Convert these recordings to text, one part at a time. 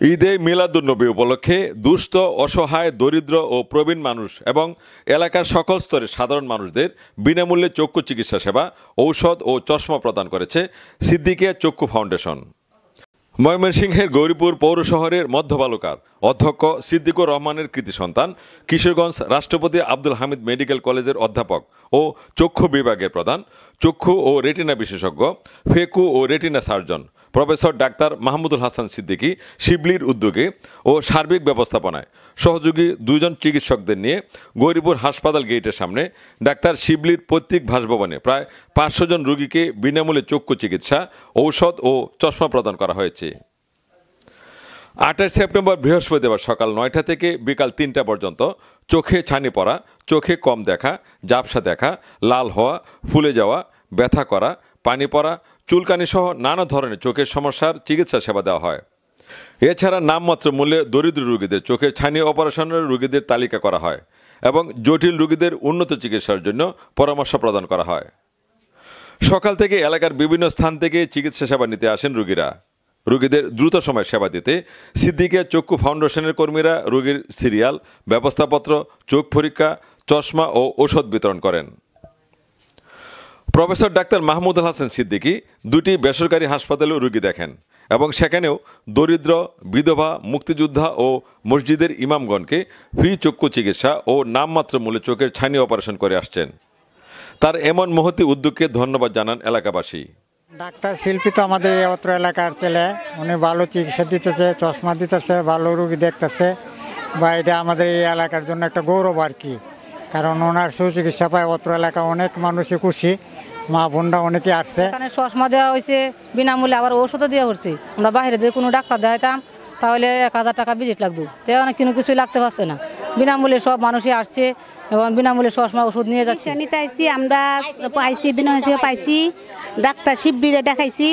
ঈদে মিলাদুন্নবী উপলক্ষে দুস্থ অসহায়, দরিদ্র ও প্রবীণ মানুষ এবং এলাকার সকল স্তরের সাধারণ মানুষদের বিনামূল্যে চক্ষু চিকিৎসা সেবা, ঔষধ ও চশমা প্রদান করেছে সিদ্দিকিয়া চক্ষু ফাউন্ডেশন। ময়মনসিংহের গৌরীপুর পৌর শহরের মধ্যবালুকার অধ্যক্ষ সিদ্দিকুর রহমানের কৃতি সন্তান কিশোরগঞ্জ রাষ্ট্রপতি আব্দুল হামিদ মেডিকেল কলেজের অধ্যাপক ও চক্ষু বিভাগের প্রধান, চক্ষু ও রেটিনা বিশেষজ্ঞ, ফেকু ও retina surgeon. Professor doctor Mahmudul Hasan Siddiqui শিবলির উদ্যোগে ও সার্বিক ব্যবস্থাপনায় সহযোগী দুজন চিকিৎসকদের নিয়ে গৌরীপুর হাসপাতাল গেটের সামনে ডাক্তার শিবলির পৈতৃক ভাসভবনে প্রায় পাঁচশো জন রোগীকে বিনামূল্যে চক্ষু চিকিৎসা, ঔষধ ও চশমা প্রদান করা হয়েছে। আঠাশ সেপ্টেম্বর বৃহস্পতিবার সকাল নয়টা থেকে বিকাল তিনটা পর্যন্ত চোখে ছানি পড়া, চোখে কম দেখা জাপসা দেখা, লাল হওয়া, ফুলে যাওয়া, ব্যথা করা পানি পড়া, চুলকানি সহ নানা ধরনের চোখের সমস্যার চিকিৎসা সেবা দেওয়া হয়। এছাড়া নামমাত্র মূল্যে দরিদ্র রোগীদের চোখের ছানি অপারেশনের রোগীদের তালিকা করা হয় এবং জটিল রোগীদের উন্নত চিকিৎসার জন্য পরামর্শ প্রদান করা হয়। সকাল থেকে এলাকার বিভিন্ন স্থান থেকে চিকিৎসা সেবা নিতে আসেন রোগীরা। রোগীদের দ্রুত সময় সেবা দিতে সিদ্দিকিয়া চক্ষু ফাউন্ডেশনের কর্মীরা রোগীর সিরিয়াল, ব্যবস্থাপত্র, চোখ পরীক্ষা, চশমা ও ওষুধ বিতরণ করেন। প্রফেসর ডাক্তার মাহমুদুল হাসান সিদ্দিকী দুটি বেসরকারি হাসপাতালেও রোগী দেখেন এবং সেখানেও দরিদ্র, বিধবা, মুক্তিযোদ্ধা ও মসজিদের ইমামগণকে ফ্রি চক্ষু চিকিৎসা ও নামমাত্র মূল্যে চোখের ছানি অপারেশন করে আসছেন। তার এমন মহতি উদ্যোগকে ধন্যবাদ জানান এলাকাবাসী। ডাক্তার শিল্পী তো আমাদের অত্র এলাকার ছেলে। উনি ভালো চিকিৎসা দিতেছে, চশমা দিতেছে, ভালো রুগী দেখতেছে। বা এটা আমাদের এই এলাকার জন্য একটা গৌরব আর কি। কারণ ওনার সুচিকিৎসা পায় অত্র এলাকা অনেক মানুষই খুশি। মা বোনরা অনেকে আসছে। এখানে চশমা দেওয়া হয়েছে বিনামূল্যে আবার ওষুধও দেওয়া হচ্ছে। আমরা বাইরে দিয়ে কোনো ডাক্তার দেখাইতাম তাহলে এক হাজার টাকা ভিজিট লাগতো। তো অনেক কোনো কিছুই লাগতে পারছে না। বিনামূল্যে সব মানুষই আসছে এবং বিনামূল্যে চশমা ওষুধ নিয়ে যাচ্ছে। নিতে আমরা পাইছি থেকে পাইছি ডাক্তার শিববিরে দেখাইছি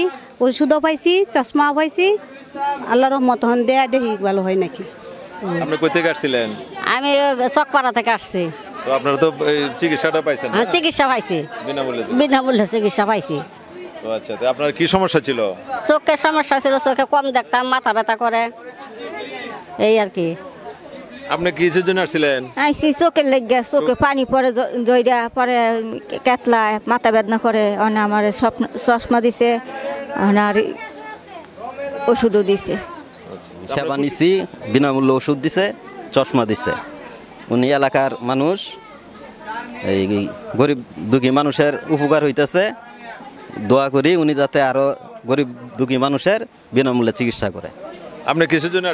ওষুধও পাইছি চশমাও পাইছি। আল্লাহ রহমত হন দেয়া দেখি ভালো হয় নাকি। আপনি কই থেকে আসছিলেন? আমি চকপাড়া থেকে আসছি। তো আপনারা তো চিকিৎসাটা পাইছেন আমি চিকিৎসা পাইছি। বিনামূল্যে বিনামূল্যে চিকিৎসা পাইছি। তো আচ্ছা তো আপনার কি সমস্যা ছিল? চোখের সমস্যা ছিল চোখে কম দেখতাম মাথা ব্যথা করে। এই আর কি। আপনি কিসের জন্য আসছিলেন? আইসি চোখের লেগে চোখে পানি পরে দইরা পরে কেতলায় মাথা বেদনা করে। অনে আমার স্বপ্ন চশমা দিছে আর ওষুধও দিছে। সেবা নিছি বিনামূল্য ওষুধ দিছে চশমা দিছে। উনি এলাকার মানুষ। এই গরিব দুঃখী মানুষের উপকার হইতেছে। দোয়া করি উনি যাতে আরও গরিব দুঃখী মানুষের বিনামূল্যে চিকিৎসা করে। আপনি কিছু জন্য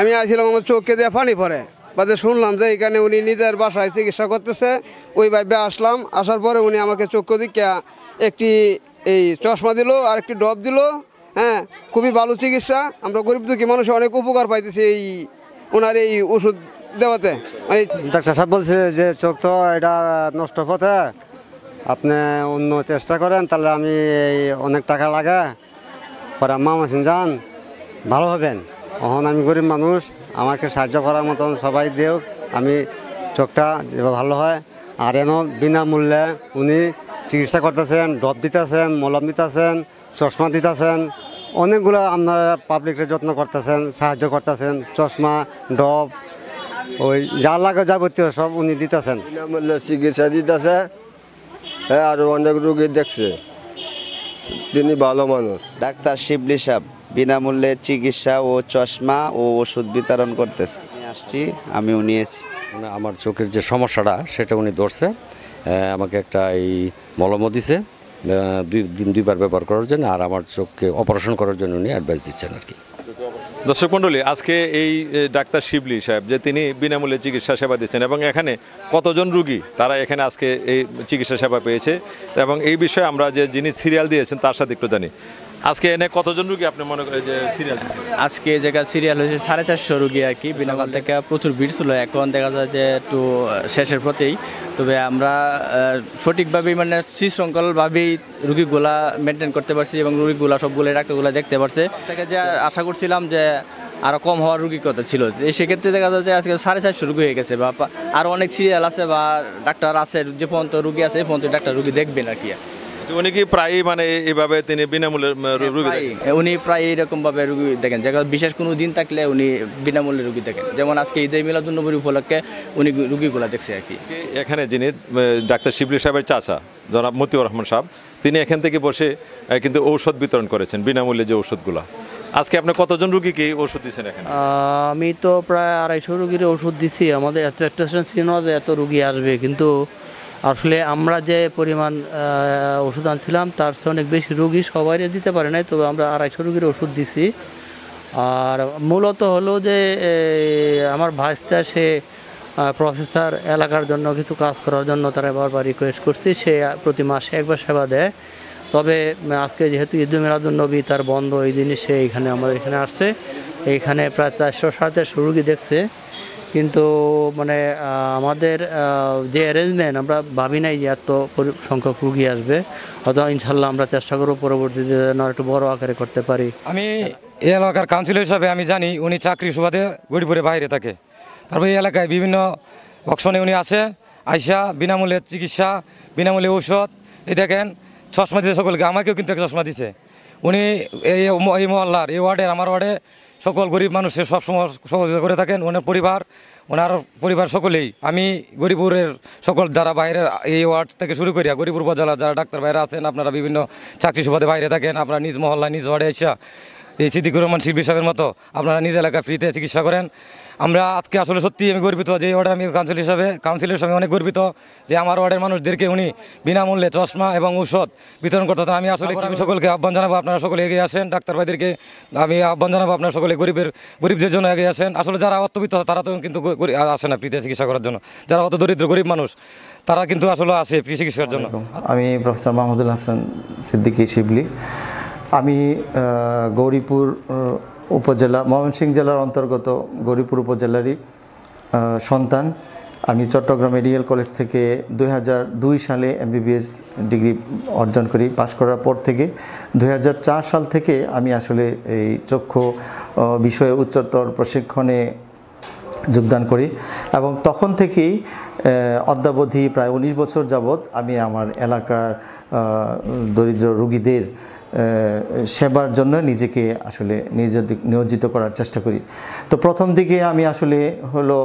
আমি আসছিলাম আমার চোখকে দিয়ে পানি পড়ে। বাদে শুনলাম যে এখানে উনি নিজের বাসায় চিকিৎসা করতেছে। ওই ভাবে আসলাম। আসার পরে উনি আমাকে চক্ষু দিকে একটি এই চশমা দিল আর একটি ডব দিল। হ্যাঁ খুবই ভালো চিকিৎসা। আমরা গরিব দুঃখী মানুষের অনেক উপকার পাইতেছি এই ওনার এই ওষুধ দেওয়াতে। মানে ডাক্তার সাহেব বলছে যে চোখ তো এটা নষ্ট পথে। আপনি অন্য চেষ্টা করেন, তাহলে আমি এই অনেক টাকা লাগা। পরে মামাসিন যান, ভালো হবেন। তখন আমি গরিব মানুষ, আমাকে সাহায্য করার মতন সবাই দেও আমি চোখটা ভালো হয়। আর এন বিনামূল্যে উনি চিকিৎসা করতেছেন, ডব দিতেছেন, মলম দিতেছেন, চশমা দিতেছেন। অনেকগুলো আপনারা পাবলিকের যত্ন করতেছেন, সাহায্য করতেছেন, চশমা, ডব ওই যা লাগে যাবতীয় সব উনি দিতেছেন। বিনামূল্যে চিকিৎসা দিতেছে। হ্যাঁ আর অনেক রোগী দেখছে। তিনি ভালো মানুষ। ডাক্তার শিবলি সাহেব বিনামূল্যে চিকিৎসা ও চশমা ও ওষুধ বিতরণ করতেছে। আসছি আমিও নিয়েছি মানে আমার চোখের যে সমস্যাটা সেটা উনি ধরছে। আমাকে একটা এই মলমও দিছে। দুই দিন দুইবার ব্যবহার করার জন্য আর আমার চোখকে অপারেশন করার জন্য উনি অ্যাডভাইস দিচ্ছেন আর কি। দর্শক মন্ডলী আজকে এই ডাক্তার শিবলি সাহেব, যে তিনি বিনামূল্যে চিকিৎসা সেবা দিচ্ছেন এবং এখানে কতজন রুগী তারা এখানে আজকে এই চিকিৎসা সেবা পেয়েছে এবং এই বিষয়ে আমরা যে যিনি সিরিয়াল দিয়েছেন তার সাথে একটু জানি। আজকে এনে কতজন রুগী আপনি মনে করেন যে সিরিয়াল আজকে এই জায়গায় সিরিয়াল হয়েছে সাড়ে চারশো রুগী আর কি। বিনামাল থেকে প্রচুর ভিড় ছিল। এখন দেখা যায় যে একটু শেষের পথেই। তবে আমরা সঠিকভাবেই মানে সুশৃঙ্খলভাবেই রুগীগুলা মেনটেন করতে পারছি এবং রুগীগুলা সবগুলো ডাক্তারগুলো দেখতে পারছে। থেকে যে আশা করছিলাম যে আরও কম হওয়ার রুগী কত ছিল। এই সেক্ষেত্রে দেখা যায় যে আজকে সাড়ে চারশো রুগী হয়ে গেছে বা আরও অনেক সিরিয়াল আছে বা ডাক্তার আছে যে পর্যন্ত রুগী আছে, এই পর্যন্ত ডাক্তার রুগী দেখবেন আর কি। উনি কি প্রায়ই মানে এভাবে তিনি বিনামূল্যে রুগী দেখেন? উনি প্রায় এরকম ভাবে রুগী দেখেন। যে বিশেষ কোনো দিন থাকলে উনি বিনামূল্যে রুগী দেখেন। যেমন আজকে ঈদে মিলাদুন্নবী উপলক্ষে উনি রুগীগুলা দেখছে আর কি। এখানে যিনি ডাক্তার শিবলি সাহেবের চাচা জনাব মতিউর রহমান সাহেব তিনি এখান থেকে বসে কিন্তু ঔষধ বিতরণ করেছেন বিনামূল্যে যে ঔষধগুলো। আজকে আপনি কতজন রুগীকে ওষুধ দিচ্ছেন এখানে? আহ, আমি তো প্রায় আড়াইশো রুগীর ওষুধ দিছি। আমাদের এত একটা ছিল না যে এত রুগী আসবে। কিন্তু আসলে আমরা যে পরিমাণ ওষুধ আনছিলাম, তার চেয়ে অনেক বেশি রুগী সবাই দিতে পারে নাই, তবে আমরা আড়াইশো রুগীর ওষুধ দিছি। আর মূলত হলো যে আমার ভাইস্তা সে প্রফেসর এলাকার জন্য কিছু কাজ করার জন্য তারা বারবার রিকোয়েস্ট করছি, সে প্রতি মাসে একবার সেবা দেয়। তবে আজকে যেহেতু ঈদ নবী, তার বন্ধ এই দিনে সে এখানে, আমাদের এখানে আসছে। এইখানে প্রায় চারশো সাড়ে চারশো রুগী দেখছে। কিন্তু মানে আমাদের যে অ্যারেঞ্জমেন্ট আমরা ভাবি নাই যে এত সংখ্যক রুগী আসবে। অথবা ইনশাল্লাহ আমরা চেষ্টা করব পরবর্তীতে যেন একটু বড় আকারে করতে পারি। আমি এই এলাকার কাউন্সিলর হিসাবে আমি জানি উনি চাকরি সুবাদে গরিপুরে বাইরে থাকে। তারপর এই এলাকায় বিভিন্ন অকশনে উনি আসে, আইসা, বিনামূল্যে চিকিৎসা, বিনামূল্যে ঔষধ। এই দেখেন, চশমা দিতে সকলকে, আমাকেও কিন্তু চশমা দিছে। উনি এই মহল্লার, এই ওয়ার্ডের, আমার ওয়ার্ডে সকল গরিব মানুষের সবসময় সহযোগিতা করে থাকেন, ওনার পরিবার ওনার পরিবার সকলেই। আমি গরিবপুরের সকল যারা বাইরের এই ওয়ার্ড থেকে শুরু করি গরিবপুর উপজেলা যারা ডাক্তার বাইরে আছেন, আপনারা বিভিন্ন চাকরি সুবাদে বাইরে থাকেন, আপনারা নিজ মহল্লা নিজ ওয়ার্ডে এসে এই সিদ্দিকুর রহমান শিল্পী সাহেবের মতো আপনারা নিজ এলাকায় ফ্রিতে চিকিৎসা করেন। আমরা আজকে আসলে সত্যি আমি গর্বিত যে ওয়ার্ডের আমি কাউন্সিল হিসাবে কাউন্সিলের সঙ্গে অনেক গর্বিত যে আমার ওয়ার্ডের মানুষদেরকে উনি বিনামূল্যে চশমা এবং ঔষধ বিতরণ করতেন আমি আসলে আমি সকলকে আহ্বান জানাব? আপনারা সকলে এগিয়ে আসেন ডাক্তার ভাইদেরকে আমি আহ্বান জানাব আপনারা সকলে গরিবের গরিবদের জন্য এগিয়ে আসেন। আসলে যারা অত্যবিত্ত তারা তো কিন্তু আসে না ফ্রিতে চিকিৎসা করার জন্য। যারা অত দরিদ্র গরিব মানুষ তারা কিন্তু আসলে আসে ফ্রি চিকিৎসার জন্য। আমি প্রফেসর মাহমুদুল হাসান সিদ্দিকী শিবলি। আমি গৌরীপুর উপজেলা, ময়মনসিংহ জেলার অন্তর্গত গৌরীপুর উপজেলারই সন্তান। আমি চট্টগ্রাম মেডিকেল কলেজ থেকে দু হাজার দুই সালে এমবিবিএস ডিগ্রি অর্জন করি। পাশ করার পর থেকে দু হাজার চার সাল থেকে আমি আসলে এই চক্ষু বিষয়ে উচ্চতর প্রশিক্ষণে যোগদান করি এবং তখন থেকেই অদ্যাবধি প্রায় উনিশ বছর যাবৎ আমি আমার এলাকার দরিদ্র রুগীদের সেবার জন্য নিজেকে আসলে নিয়োজিত নিয়োজিত করার চেষ্টা করি। তো প্রথম দিকে আমি আসলে হলো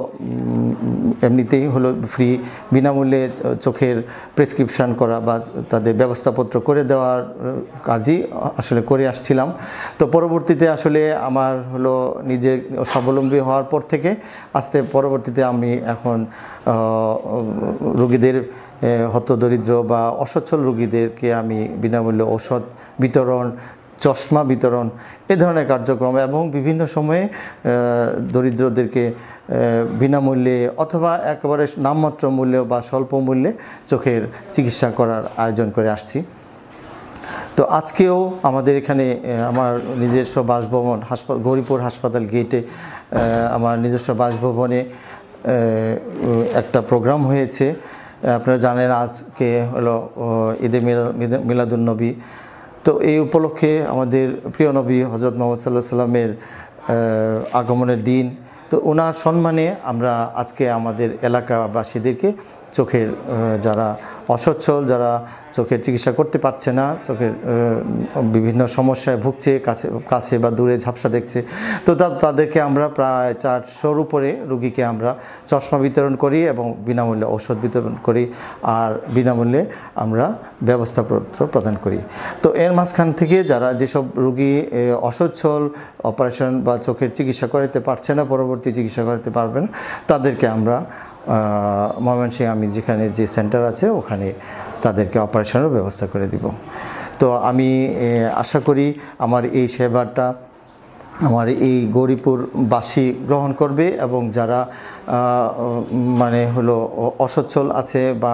এমনিতেই হলো ফ্রি বিনামূল্যে চোখের প্রেসক্রিপশন করা বা তাদের ব্যবস্থাপত্র করে দেওয়ার কাজই আসলে করে আসছিলাম। তো পরবর্তীতে আসলে আমার হলো নিজে স্বাবলম্বী হওয়ার পর থেকে আস্তে পরবর্তীতে আমি এখন রোগীদের হতদরিদ্র বা অসচ্ছল রোগীদেরকে আমি বিনামূল্যে ঔষধ বিতরণ, চশমা বিতরণ এ ধরনের কার্যক্রম এবং বিভিন্ন সময়ে দরিদ্রদেরকে বিনামূল্যে অথবা একেবারে নামমাত্র মূল্যে বা স্বল্প মূল্যে চোখের চিকিৎসা করার আয়োজন করে আসছি। তো আজকেও আমাদের এখানে আমার নিজস্ব বাসভবন হাসপাতাল গৌরীপুর হাসপাতাল গেটে আমার নিজস্ব বাসভবনে একটা প্রোগ্রাম হয়েছে। আপনারা জানেন আজকে হলো ঈদে মিলা- মিলাদুন্নবী তো এই উপলক্ষে আমাদের প্রিয় নবী হজরত মোহাম্মদ সাল্লাহ সাল্লামের আগমনের দিন। তো ওনার সম্মানে আমরা আজকে আমাদের এলাকাবাসীদেরকে চোখের যারা অসচ্ছল, যারা চোখের চিকিৎসা করতে পারছে না, চোখের বিভিন্ন সমস্যায় ভুগছে, কাছে কাছে বা দূরে ঝাপসা দেখছে, তো তাদেরকে আমরা প্রায় চারশোর উপরে রুগীকে আমরা চশমা বিতরণ করি এবং বিনামূল্যে ঔষধ বিতরণ করি আর বিনামূল্যে আমরা ব্যবস্থাপত্র প্রদান করি। তো এর মাঝখান থেকে যারা যেসব রুগী অসচ্ছল, অপারেশন বা চোখের চিকিৎসা করাতে পারছে না, পরবর্তী চিকিৎসা করাতে পারবে না, তাদেরকে আমরা ময়মনসিংহ আমি যেখানে যে সেন্টার আছে, ওখানে তাদেরকে অপারেশনের ব্যবস্থা করে দিব। তো আমি আশা করি আমার এই সেবাটা আমার এই গৌরীপুরবাসী গ্রহণ করবে এবং যারা মানে হলো অসচ্ছল আছে বা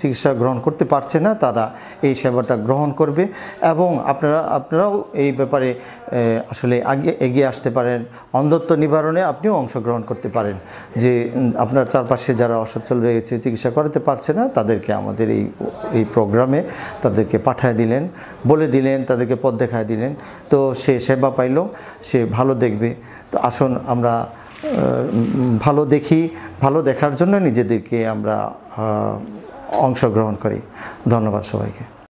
চিকিৎসা গ্রহণ করতে পারছে না, তারা এই সেবাটা গ্রহণ করবে। এবং আপনারা, আপনারাও এই ব্যাপারে আসলে আগে এগিয়ে আসতে পারেন। অন্ধত্ব নিবারণে আপনিও অংশগ্রহণ করতে পারেন। যে আপনার চারপাশে যারা অসচ্ছল রয়েছে, চিকিৎসা করাতে পারছে না, তাদেরকে আমাদের এই এই প্রোগ্রামে তাদেরকে পাঠায় দিলেন, বলে দিলেন, তাদেরকে পথ দেখায় দিলেন। তো সে সেবা পাইলো, সে ভালো দেখবে। তো আসুন আমরা ভালো দেখি, ভালো দেখার জন্য নিজেদেরকে আমরা অংশগ্রহণ করি। ধন্যবাদ সবাইকে।